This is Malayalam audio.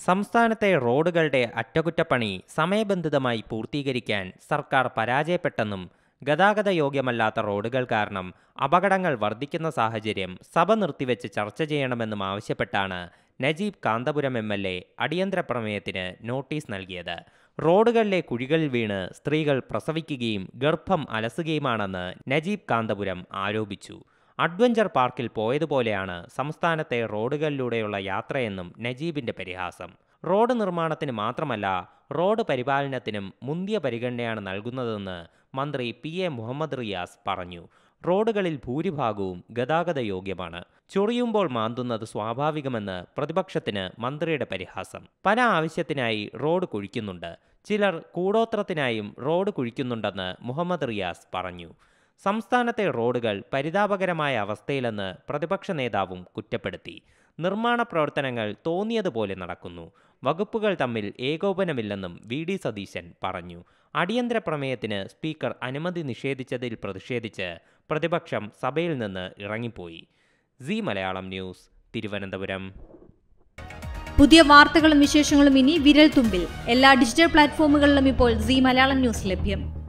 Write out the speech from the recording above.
സംസ്ഥാനത്തെ റോഡുകളുടെ അറ്റകുറ്റപ്പണി സമയബന്ധിതമായി പൂർത്തീകരിക്കാൻ സർക്കാർ പരാജയപ്പെട്ടെന്നും ഗതാഗത യോഗ്യമല്ലാത്ത റോഡുകൾ കാരണം അപകടങ്ങൾ വർദ്ധിക്കുന്ന സാഹചര്യം സഭ നിർത്തിവെച്ച് ചർച്ച ചെയ്യണമെന്നും ആവശ്യപ്പെട്ടാണ് Najeeb Kanthapuram M L A അടിയന്തര പ്രമേയത്തിന് നോട്ടീസ് നൽകിയത്. റോഡുകളിലെ കുഴികളിൽ വീണ് സ്ത്രീകൾ പ്രസവിക്കുകയും ഗർഭം അലസുകയുമാണെന്ന് നജീബ് കാന്തപുരം ആരോപിച്ചു. അഡ്വഞ്ചർ പാർക്കിൽ പോയതുപോലെയാണ് സംസ്ഥാനത്തെ റോഡുകളിലൂടെയുള്ള യാത്രയെന്നും നജീബിന്റെ പരിഹാസം. റോഡ് നിർമ്മാണത്തിന് മാത്രമല്ല റോഡ് പരിപാലനത്തിനും മുന്തിയ പരിഗണനയാണ് നൽകുന്നതെന്ന് മന്ത്രി പി എ മുഹമ്മദ് റിയാസ് പറഞ്ഞു. റോഡുകളിൽ ഭൂരിഭാഗവും ഗതാഗത യോഗ്യമാണ് ചൊറിയുമ്പോൾ മാന്തുന്നത് സ്വാഭാവികമെന്ന് പ്രതിപക്ഷത്തിന് മന്ത്രിയുടെ പരിഹാസം. പല ആവശ്യത്തിനായി റോഡ് കുഴിക്കുന്നുണ്ട്. ചിലർ കൂടോത്രത്തിനായും റോഡ് കുഴിക്കുന്നുണ്ടെന്ന് മുഹമ്മദ് റിയാസ് പറഞ്ഞു. സംസ്ഥാനത്തെ റോഡുകൾ പരിതാപകരമായ അവസ്ഥയിലെന്ന് പ്രതിപക്ഷ നേതാവും കുറ്റപ്പെടുത്തി. നിർമ്മാണ പ്രവർത്തനങ്ങൾ തോന്നിയതുപോലെ നടക്കുന്നു. വകുപ്പുകൾ തമ്മിൽ ഏകോപനമില്ലെന്നും വി. ഡി. സതീശൻ പറഞ്ഞു. അടിയന്തര പ്രമേയത്തിന് സ്പീക്കർ അനുമതി നിഷേധിച്ചതിൽ പ്രതിഷേധിച്ച് പ്രതിപക്ഷം സഭയിൽ നിന്ന് ഇറങ്ങിപ്പോയി. Zee Malayalam news Thiruvananthapuram. പുതിയ വാർത്തകളും വിശേഷങ്ങളും ഇനി വിരൽ തുമ്പിൽ എല്ലാ ഡിജിറ്റൽ പ്ലാറ്റ്ഫോമുകളിലും ഇപ്പോൾ സി മലയാളം ന്യൂസ് ലഭ്യം.